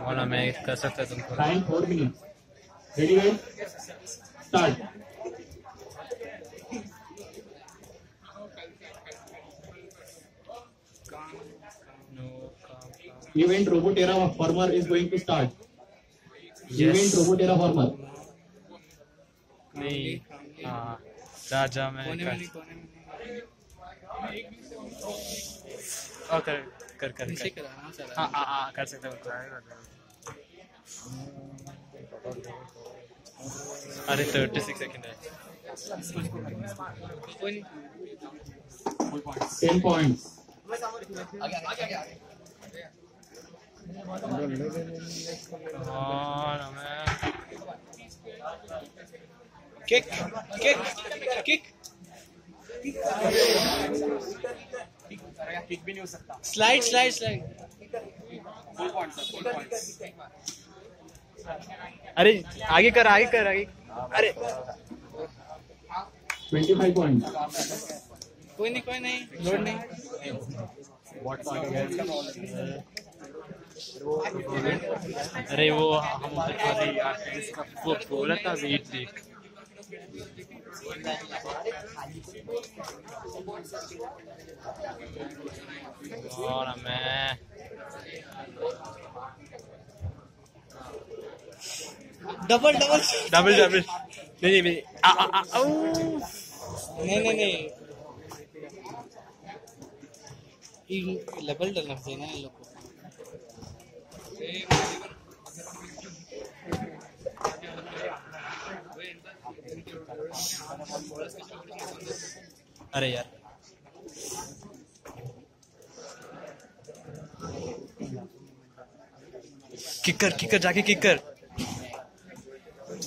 बोला मैं कर सकता तुमको event robot era former is going to start event robot era former नहीं हाँ जा जा मैं ओके. कर कर कर नीचे कर। करा हाँ चला हाँ हाँ कर सकते हो अरे थर्टी सिक्स सेकेंड है। कोई नहीं। 10 points. और मैं kick kick kick slide slide slide अरे आगे कर आगे कर आगे। अरे। 25 points. कोई नहीं कोई नहीं लोड नहीं। अरे वो हम अरे वो बोला था वेट देख और मैं डबल डबल डबल डबल नहीं नहीं नहीं. आ आ आ आऊ। नहीं नहीं नहीं. लेवल डलना चाहिए ना इन लोग को. अरे यार। किक कर किक कर जाके किक कर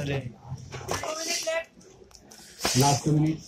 अरे। Last two minutes.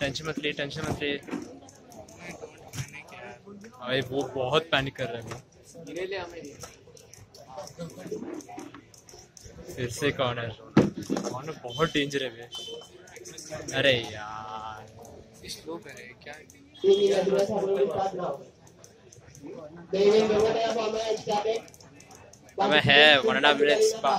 टेंशन मत ले टेंशन मत ले। अरे वो बहुत पैनिक कर रहा है। फिर से कॉर्नर है बहुत डेंजर है भाई। अरे यार। स्लोप है क्या मैं है वनडा ब्रेक्स का।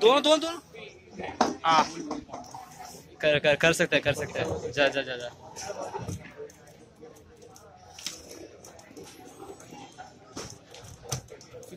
दोनों दोनों दोनों। हाँ। कर कर कर सकते हैं, कर सकते हैं। जा जा जा जा।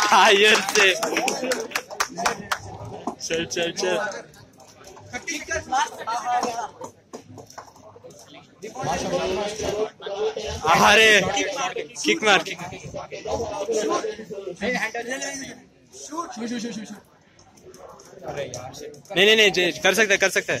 टायर से चल चल चल अरे किक मार किक नहीं नहीं नहीं कर सकता है, कर सकता है।